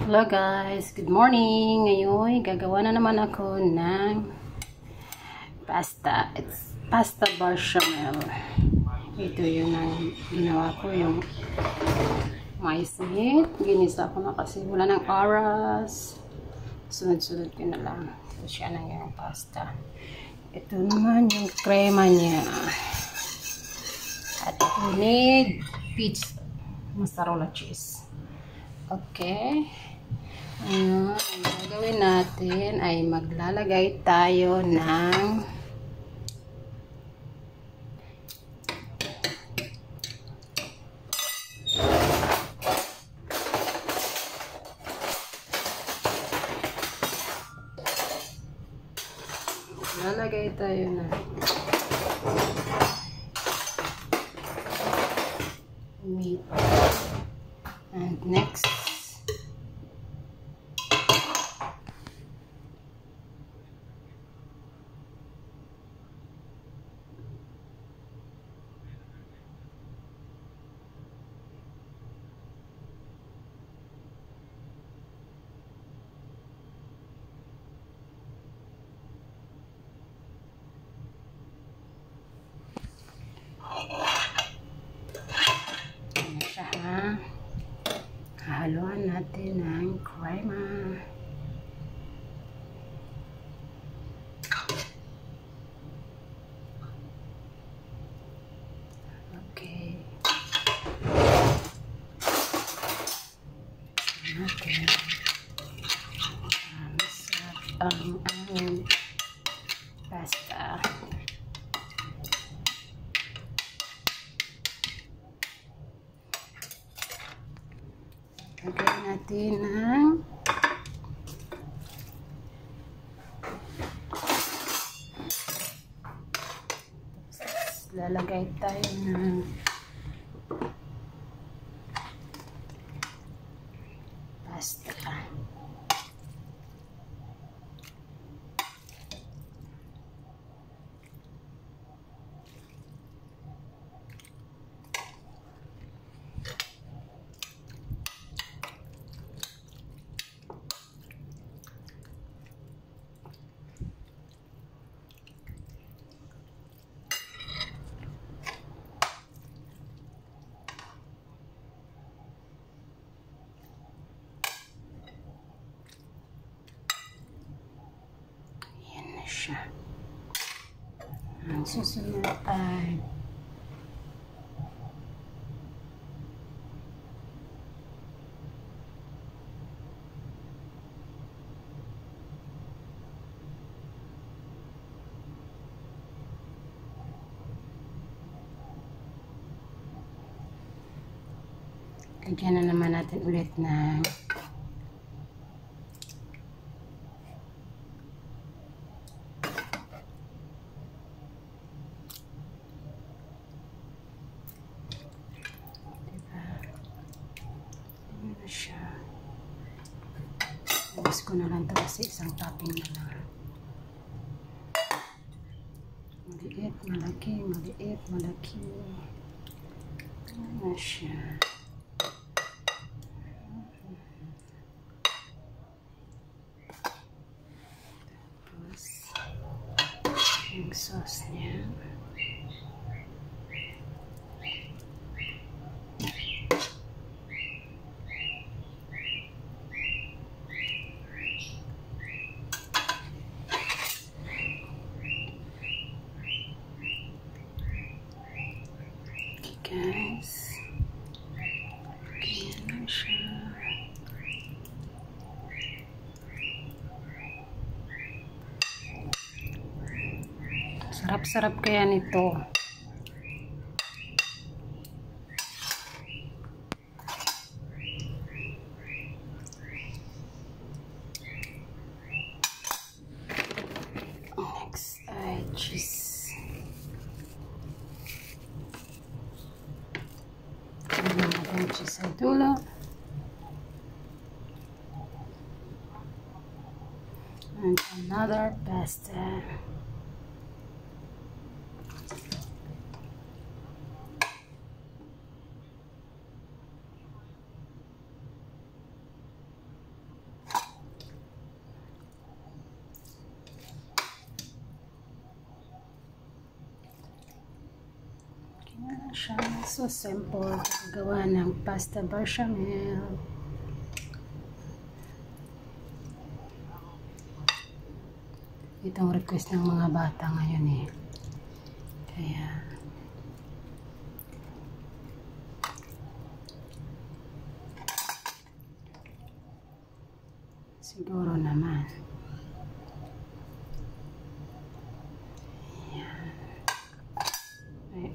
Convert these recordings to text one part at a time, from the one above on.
Hello guys, good morning. Ngayon, gagawa na naman ako ng pasta. It's pasta bechamel. Ito yung ang ginawa ko, yung mais meat. Ginisa ko na kasi wala ng oras. Sunod-sunod ko na lang. So, siya na yung pasta. Ito naman yung crema niya. At we need pizza. Mozzarella cheese. Okay. Ano, ang gagawin natin ay maglalagay tayo ng Lalagay tayo na meat. And next Ayan na siya ha. Hahaluan natin ng crema. Okay. Okay. Masarap ang ang pasta. Natin ng lalagay tayo ng pasta. Yan na siya. Ang susunod ay Lagyan na naman natin ulit ng Diba? Ano na siya. Labas ko na lang ito kasi isang topping na lang. Maliit, malaki, maliit, malaki. Ano na siya. Tapos, yung sauce niya. Okay, guys. Ayan na siya. Sarap-sarap kaya nito. Next ay cheese. Dulo. And another pasta. na siya. So simple. Gawa ng pasta bechamel. Itong request ng mga bata ngayon eh. Kaya siguro naman.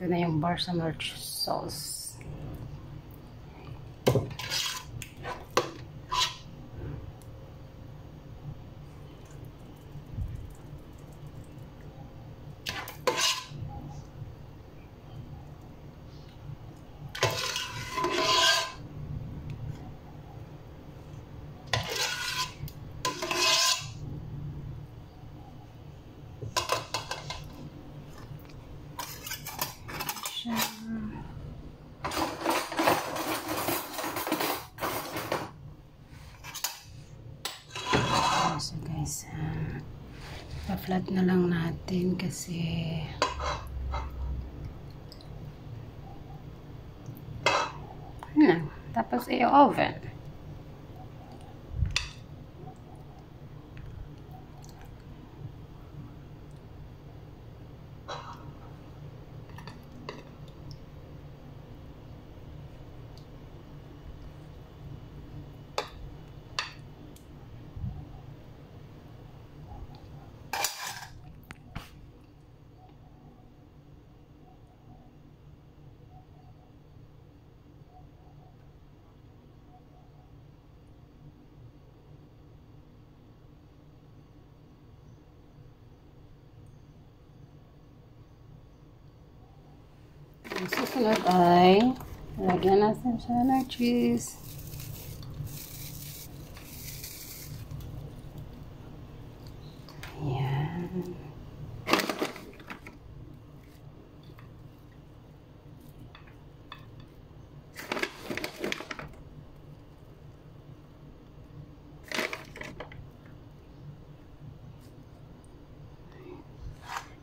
Ito na yung balsamic sauce. siya. So guys, uh, pa-flat na lang natin kasi ano, tapos i-oven. Ang susunod ay lagyan natin siya ng cheese. Ayan.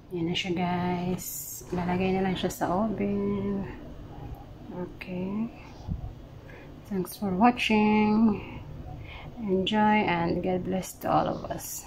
Yan na siya guys. Lalagay na lang siya sa oven. Okay. Thanks for watching. Enjoy and God bless to all of us.